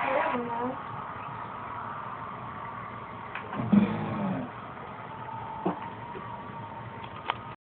我要我要